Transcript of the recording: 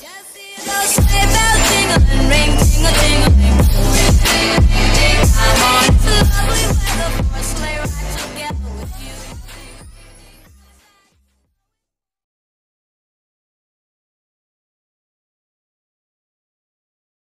Just the